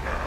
Bye.